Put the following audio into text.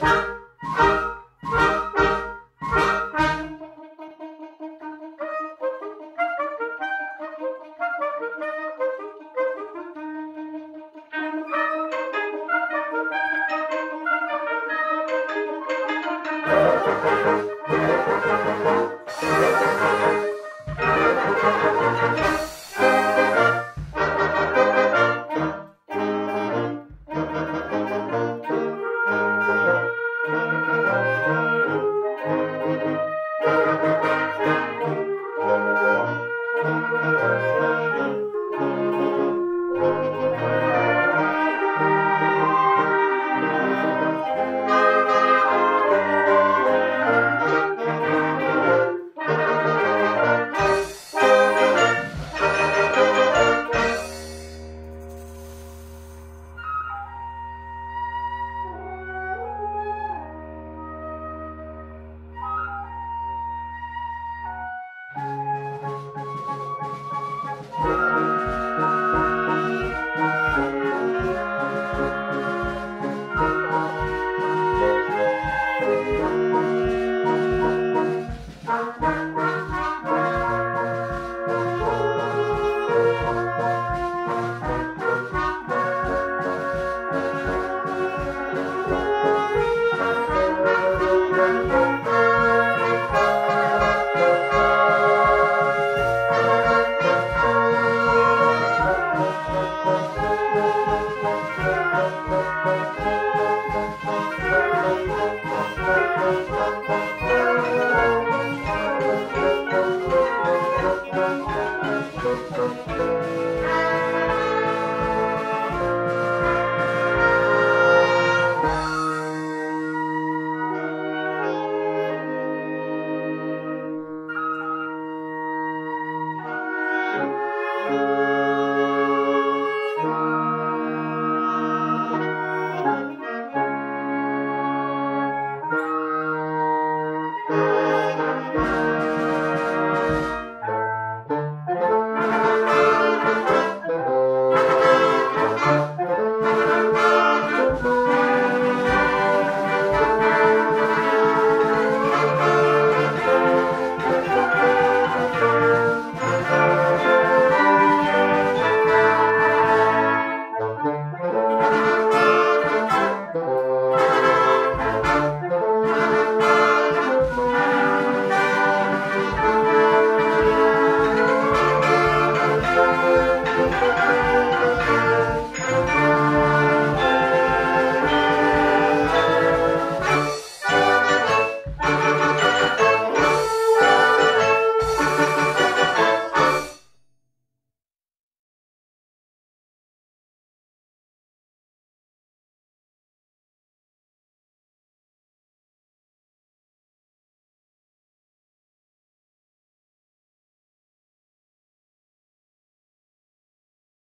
Bye.